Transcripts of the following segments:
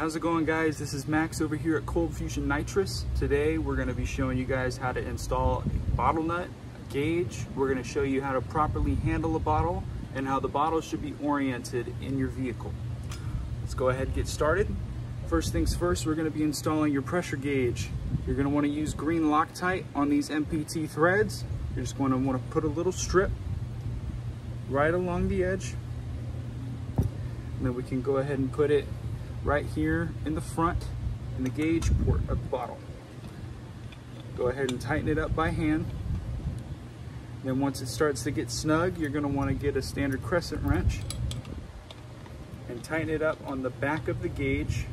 how's it going guys? This is Max over here at Cold Fusion Nitrous. Today we're going to be showing you guys how to install a bottle nut, a gauge. We're going to show you how to properly handle a bottle and how the bottle should be oriented in your vehicle. Let's go ahead and get started. First things first, we're going to be installing your pressure gauge. You're going to want to use green Loctite on these MPT threads. You're just going to want to put a little strip right along the edge. And then we can go ahead and put it right here in the front in the gauge port of the bottle. Go ahead and tighten it up by hand. Then once it starts to get snug, you're gonna wanna get a standard crescent wrench and tighten it up on the back of the gauge.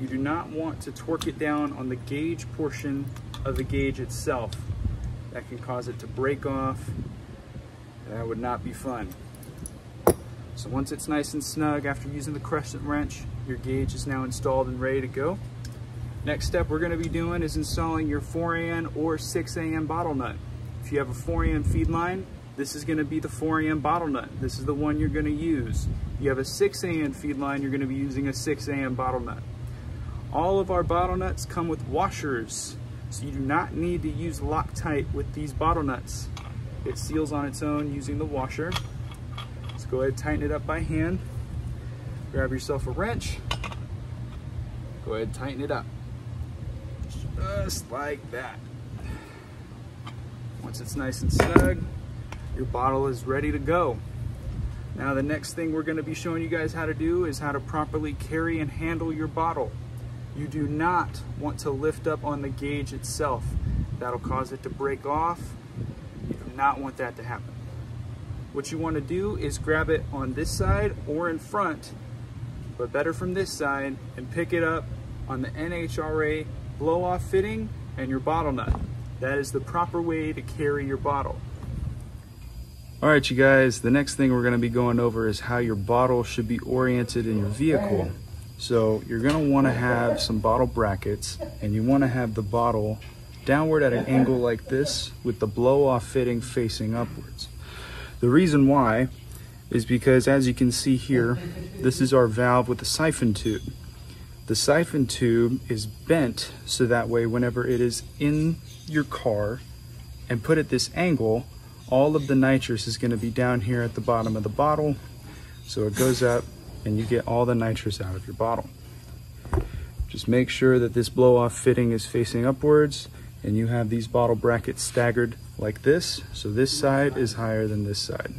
You do not want to torque it down on the gauge portion of the gauge itself. That can cause it to break off. That would not be fun. So once it's nice and snug after using the crescent wrench, your gauge is now installed and ready to go. Next step we're gonna be doing is installing your 4AN or 6AN bottle nut. If you have a 4AN feed line, this is gonna be the 4AN bottle nut. This is the one you're gonna use. If you have a 6AN feed line, you're gonna be using a 6AN bottle nut. All of our bottle nuts come with washers, so you do not need to use Loctite with these bottle nuts. It seals on its own using the washer go ahead and tighten it up by hand. Grab yourself a wrench. Go ahead and tighten it up. Just like that. Once it's nice and snug, your bottle is ready to go. Now the next thing we're gonna be showing you guys how to do is how to properly carry and handle your bottle. You do not want to lift up on the gauge itself. That'll cause it to break off. You do not want that to happen. What you want to do is grab it on this side or in front, but better from this side, and pick it up on the NHRA blow-off fitting and your bottle nut. That is the proper way to carry your bottle. All right, you guys, the next thing we're gonna be going over is how your bottle should be oriented in your vehicle. So you're gonna wanna have some bottle brackets and you wanna have the bottle downward at an angle like this with the blow-off fitting facing upwards. The reason why is because as you can see here, this is our valve with the siphon tube. The siphon tube is bent so that way whenever it is in your car and put at this angle, all of the nitrous is gonna be down here at the bottom of the bottle. So it goes up and you get all the nitrous out of your bottle. Just make sure that this blow off fitting is facing upwards and you have these bottle brackets staggered like this. So this side is higher than this side.